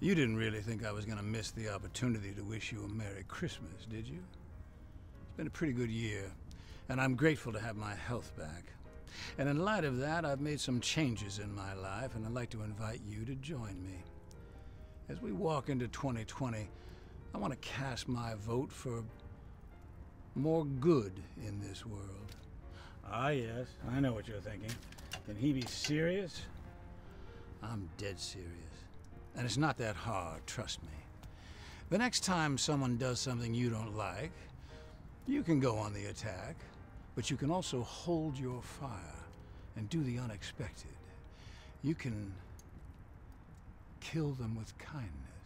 You didn't really think I was going to miss the opportunity to wish you a Merry Christmas, did you? It's been a pretty good year, and I'm grateful to have my health back. And in light of that, I've made some changes in my life, and I'd like to invite you to join me. As we walk into 2020, I want to cast my vote for more good in this world. Ah, yes, I know what you're thinking. Can he be serious? I'm dead serious. And it's not that hard, trust me. The next time someone does something you don't like, you can go on the attack, but you can also hold your fire and do the unexpected. You can kill them with kindness.